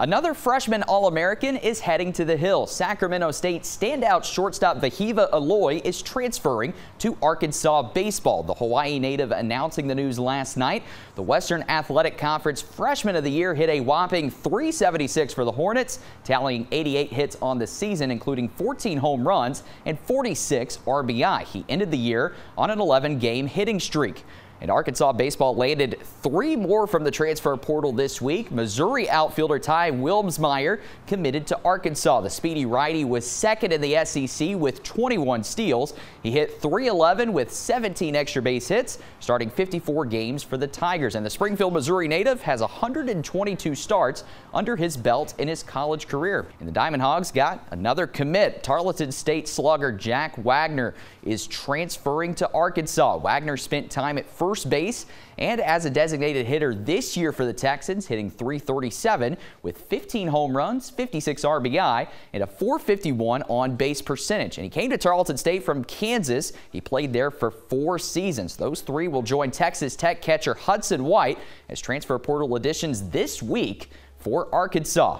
Another freshman All-American is heading to the Hill. Sacramento State standout shortstop Wehiwa Aloy is transferring to Arkansas baseball. The Hawaii native announcing the news last night. The Western Athletic Conference Freshman of the Year hit a whopping 376 for the Hornets, tallying 88 hits on the season, including 14 home runs and 46 RBI. He ended the year on an 11-game hitting streak. And Arkansas baseball landed three more from the transfer portal this week. Missouri outfielder Ty Wilmsmeyer committed to Arkansas. The speedy righty was second in the SEC with 21 steals. He hit 311 with 17 extra base hits, starting 54 games for the Tigers. And the Springfield, Missouri native has 122 starts under his belt in his college career. And the Diamond Hogs got another commit. Tarleton State slugger Jack Wagner is transferring to Arkansas. Wagner spent time at first first base and as a designated hitter this year for the Texans, hitting 337 with 15 home runs, 56 RBI, and a 451 on base percentage. And he came to Tarleton State from Kansas. He played there for four seasons. Those three will join Texas Tech catcher Hudson White as transfer portal additions this week for Arkansas.